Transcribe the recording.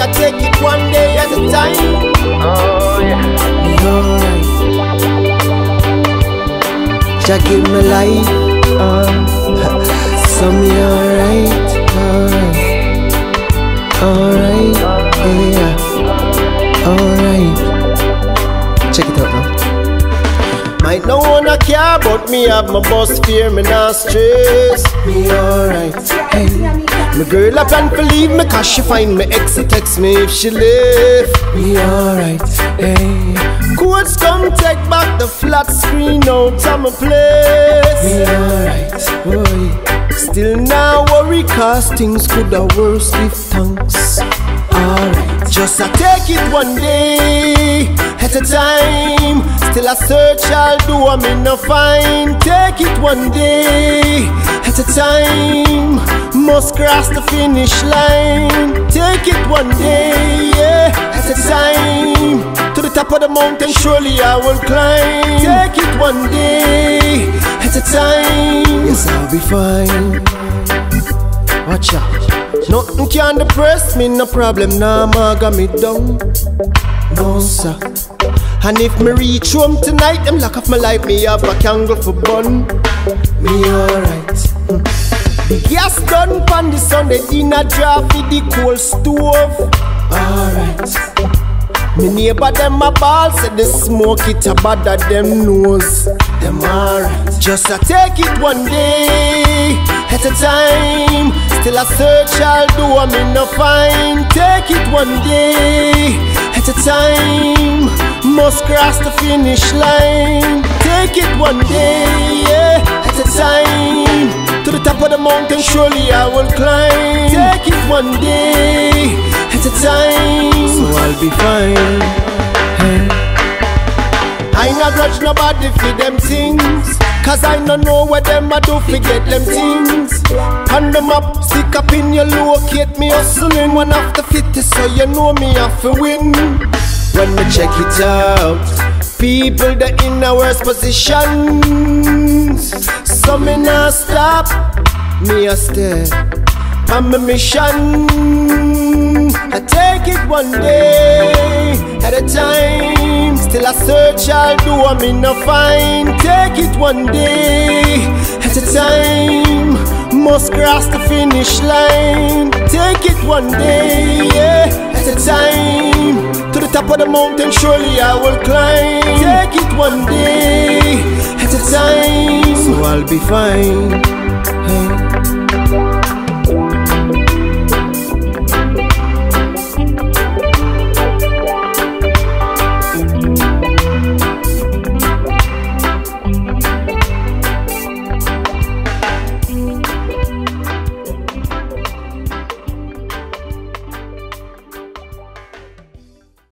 I take it one day at a time. Oh yeah. Alright. Jah give me life, uh, so me alright, alright, alright, yeah, alright. Check it out now. Might care but me have my boss fear, me not stress. Me alright, hey. My girl a plan to leave me cause she find me ex text me if she left. Me alright, hey. Codes come take back the flat screen out of my place. Me alright, boy. Still now worry cause things could have worse if thanks. Alright, just I take it one day at a time. Still I search, I'll do, I'm in no find. Take it one day at a time. Must cross the finish line. Take it one day, yeah, at a time. To the top of the mountain, surely I will climb. Take it one day at a time. Yes, I'll be fine. Watch out. Nothing can depress me, no problem, nah, ma got me down. No, sir. And if me reach home tonight, them lock off my life, me have a candle for bun. Me alright. The gas done pan the Sunday dinner draft with the coal stove. Alright. Me neighbor them a ball said the smoke it a bother them nose. Them alright. Just a take it one day at a time. Still a search I'll do I'm in no find. Take it one day at a time. Must cross the finish line. Take it one day, yeah, at a time. To the top of the mountain, surely I will climb. Take it one day at a time. So I'll be fine. Hey. I not grudge nobody for them things. Cause I no know what them a do forget them things. Hand them up, stick up in your locate me hustling one after 50 so you know me have to win. When me check it out, people that in the worst positions. So me not stop, me a step on my mission. I take it one day at a time. Search, I'll do, I'm in a find. Take it one day at a time. Must cross the finish line. Take it one day, yeah, at a time. To the top of the mountain, surely I will climb. Take it one day at a time. So I'll be fine. Hey.